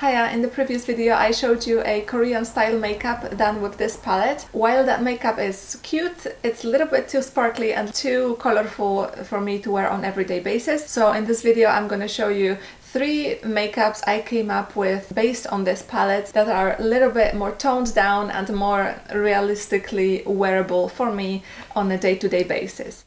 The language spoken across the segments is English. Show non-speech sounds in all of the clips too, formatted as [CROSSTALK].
Hiya, in the previous video I showed you a Korean style makeup done with this palette. While that makeup is cute, it's a little bit too sparkly and too colorful for me to wear on everyday basis. So in this video I'm gonna show you three makeups I came up with based on this palette that are a little bit more toned down and more realistically wearable for me on a day-to-day -day basis.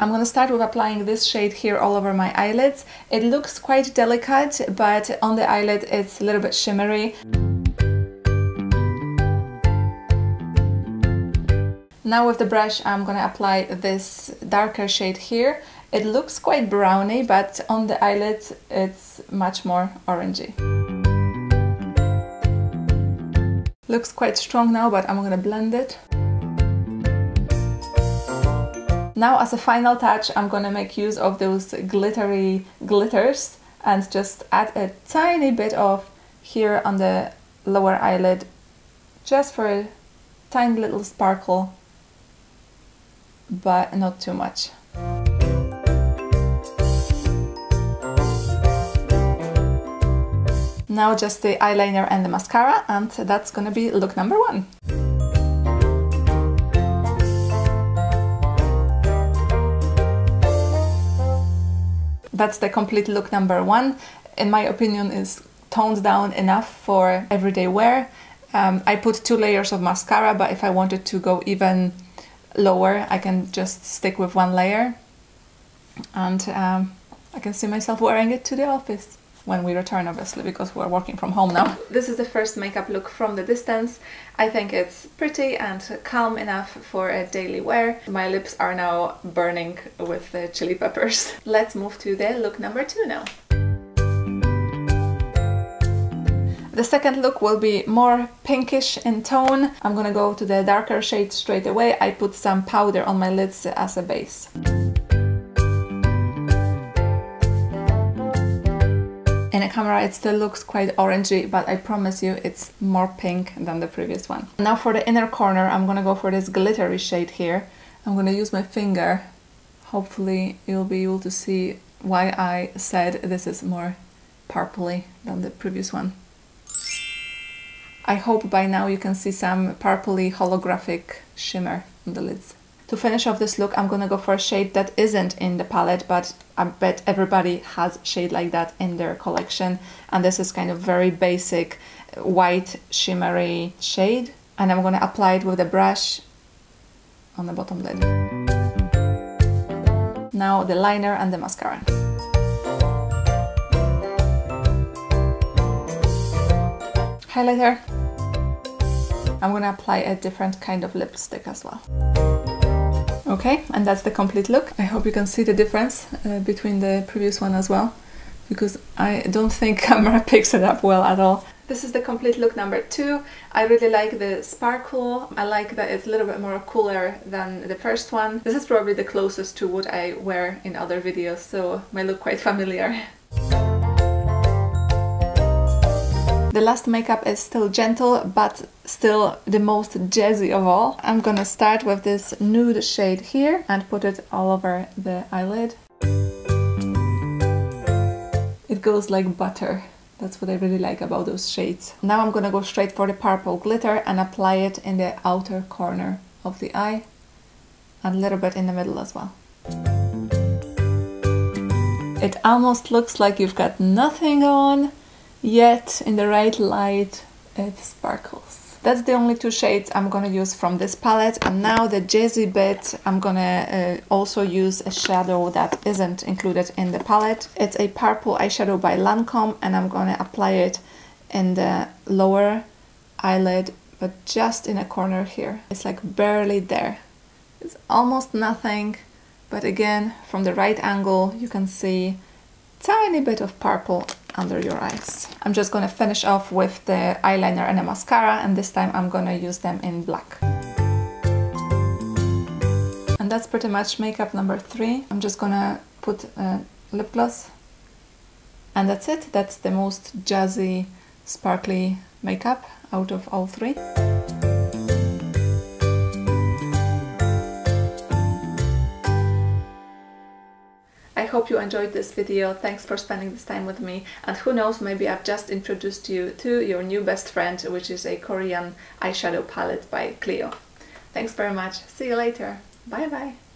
I'm gonna start with applying this shade here all over my eyelids. It looks quite delicate, but on the eyelid it's a little bit shimmery. Now with the brush I'm gonna apply this darker shade here. It looks quite browny, but on the eyelid it's much more orangey. Looks quite strong now, but I'm gonna blend it. Now as a final touch, I'm gonna make use of those glittery glitters and just add a tiny bit of here on the lower eyelid just for a tiny little sparkle but not too much. Now just the eyeliner and the mascara and that's gonna be look number one. That's the complete look number one. In my opinion, is toned down enough for everyday wear. Um, I put two layers of mascara, but if I wanted to go even lower, I can just stick with one layer. And um, I can see myself wearing it to the office when we return, obviously, because we're working from home now. [LAUGHS] This is the first makeup look from the distance. I think it's pretty and calm enough for a daily wear. My lips are now burning with the chili peppers. [LAUGHS] Let's move to the look number two now. The second look will be more pinkish in tone. I'm gonna go to the darker shade straight away. I put some powder on my lids as a base. In a camera it still looks quite orangey, but I promise you it's more pink than the previous one. Now for the inner corner, I'm gonna go for this glittery shade here. I'm gonna use my finger. Hopefully you'll be able to see why I said this is more purpley than the previous one. I hope by now you can see some purpley holographic shimmer on the lids. To finish off this look, I'm gonna go for a shade that isn't in the palette, but I bet everybody has shade like that in their collection. And this is kind of very basic uh, white shimmery shade. And I'm gonna apply it with a brush on the bottom lid. Now the liner and the mascara. Highlighter. I'm gonna apply a different kind of lipstick as well. Okay, and that's the complete look. I hope you can see the difference uh, between the previous one as well, because I don't think [LAUGHS] camera picks it up well at all. This is the complete look number two. I really like the sparkle. I like that it's a little bit more cooler than the first one. This is probably the closest to what I wear in other videos, so may look quite familiar. [LAUGHS] The last makeup is still gentle, but still the most jazzy of all. I'm gonna start with this nude shade here and put it all over the eyelid. It goes like butter. That's what I really like about those shades. Now I'm gonna go straight for the purple glitter and apply it in the outer corner of the eye and a little bit in the middle as well. It almost looks like you've got nothing on, yet in the right light it sparkles. That's the only two shades I'm gonna use from this palette and now the jazzy bit I'm gonna uh, also use a shadow that isn't included in the palette. It's a purple eyeshadow by Lancome and I'm gonna apply it in the lower eyelid but just in a corner here. It's like barely there. It's almost nothing but again from the right angle you can see tiny bit of purple under your eyes. I'm just gonna finish off with the eyeliner and a mascara and this time I'm gonna use them in black. And that's pretty much makeup number three. I'm just gonna put a lip gloss and that's it. That's the most jazzy, sparkly makeup out of all three. Hope you enjoyed this video. Thanks for spending this time with me. And who knows, maybe I've just introduced you to your new best friend, which is a Korean eyeshadow palette by Clio. Thanks very much. See you later. Bye bye.